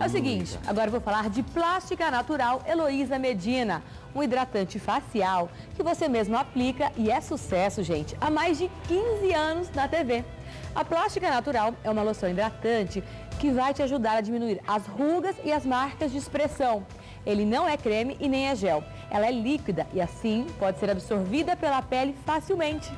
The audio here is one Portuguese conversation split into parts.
É o seguinte, agora eu vou falar de plástica natural Heloísa Medina, um hidratante facial que você mesmo aplica e é sucesso, gente, há mais de 15 anos na TV. A plástica natural é uma loção hidratante que vai te ajudar a diminuir as rugas e as marcas de expressão. Ele não é creme e nem é gel. Ela é líquida e assim pode ser absorvida pela pele facilmente.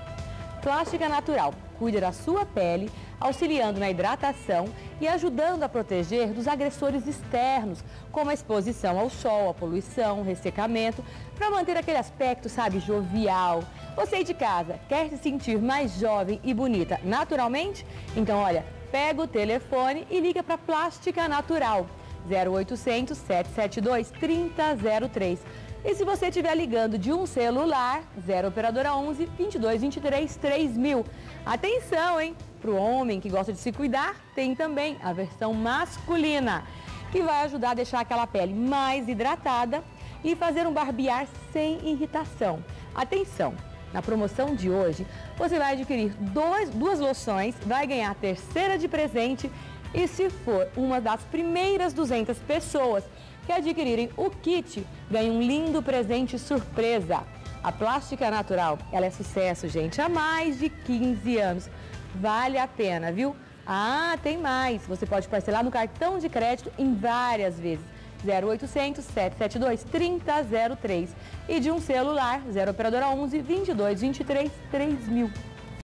Plástica natural cuida da sua pele, auxiliando na hidratação e ajudando a proteger dos agressores externos, como a exposição ao sol, a poluição, o ressecamento, para manter aquele aspecto, sabe, jovial. Você aí de casa quer se sentir mais jovem e bonita naturalmente? Então, olha, pega o telefone e liga para Plástica Natural. 0800 772 3003. E se você estiver ligando de um celular, 0 operadora 11 2223 3000. Atenção, hein? Para o homem que gosta de se cuidar, tem também a versão masculina, que vai ajudar a deixar aquela pele mais hidratada e fazer um barbear sem irritação. Atenção! Na promoção de hoje, você vai adquirir dois, duas loções, vai ganhar a terceira de presente e se for uma das primeiras 200 pessoas que adquirirem o kit, ganha um lindo presente surpresa. A plástica natural, ela é sucesso, gente, há mais de 15 anos. Vale a pena, viu? Ah, tem mais. Você pode parcelar no cartão de crédito em várias vezes. 0800 772 3003 e de um celular 0 operadora 11 22 23 3000.